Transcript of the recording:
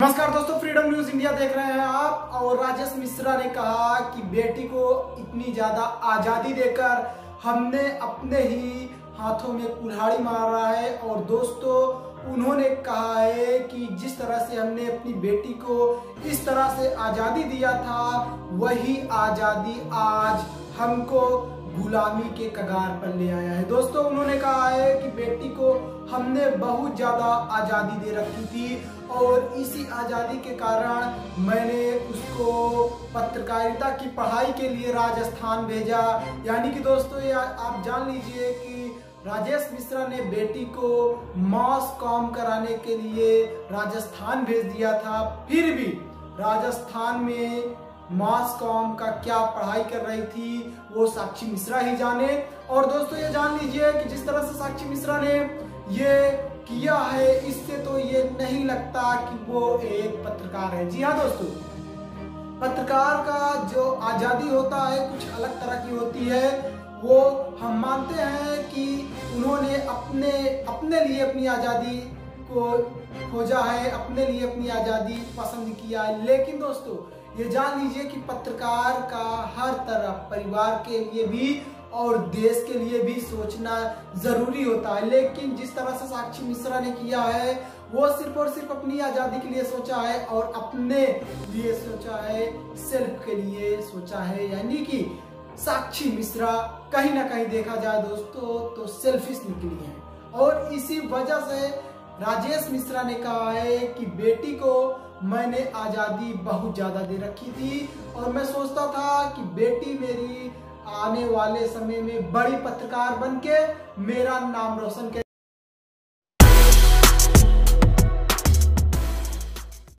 नमस्कार दोस्तों freedom news India देख रहे हैं आप। और राजेश मिश्रा ने कहा कि बेटी को इतनी ज़्यादा आज़ादी देकर हमने अपने ही हाथों में कुल्हाड़ी मारा है। और दोस्तों, उन्होंने कहा है कि जिस तरह से हमने अपनी बेटी को इस तरह से आज़ादी दिया था, वही आज़ादी आज हमको गुलामी के कगार पर ले आया है। दोस्तों, उन्होंने कहा है कि बेटी को हमने बहुत ज़्यादा आज़ादी दे रखी थी और इसी आज़ादी के कारण मैंने उसको पत्रकारिता की पढ़ाई के लिए राजस्थान भेजा। यानी कि दोस्तों, ये आप जान लीजिए कि राजेश मिश्रा ने बेटी को मास कॉम कराने के लिए राजस्थान भेज दिया था। फिर भी राजस्थान में मास कॉम का क्या पढ़ाई कर रही थी, वो साक्षी मिश्रा ही जाने। और दोस्तों, ये जान लीजिए कि जिस तरह से साक्षी मिश्रा ने ये किया है, इससे तो ये नहीं लगता कि वो एक पत्रकार है। जी हाँ दोस्तों, पत्रकार का जो आज़ादी होता है, कुछ अलग तरह की होती है। वो हम मानते हैं कि उन्होंने अपने अपने लिए अपनी आज़ादी को खोजा है, अपने लिए अपनी आज़ादी पसंद किया है। लेकिन दोस्तों ये जान लीजिए कि पत्रकार का हर तरफ़, परिवार के लिए भी और देश के लिए भी सोचना ज़रूरी होता है। लेकिन जिस तरह से साक्षी मिश्रा ने किया है, वो सिर्फ़ और सिर्फ़ अपनी आज़ादी के लिए सोचा है और अपने लिए सोचा है, सेल्फ के लिए सोचा है। यानी कि साक्षी मिश्रा कहीं ना कहीं देखा जाए दोस्तों तो सेल्फिश निकली है। और इसी वजह से राजेश मिश्रा ने कहा है कि बेटी को मैंने आज़ादी बहुत ज़्यादा दे रखी थी और मैं सोचता था कि बेटी मेरी आने वाले समय में बड़ी पत्रकार बनके मेरा नाम रोशन कर